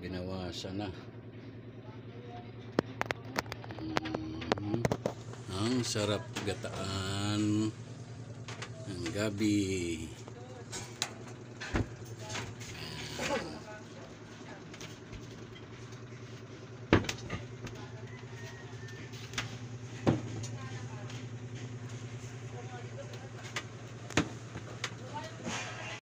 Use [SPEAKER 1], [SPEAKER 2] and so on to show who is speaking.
[SPEAKER 1] Binawasan na. Mm, ang sarap gataan ng gabi.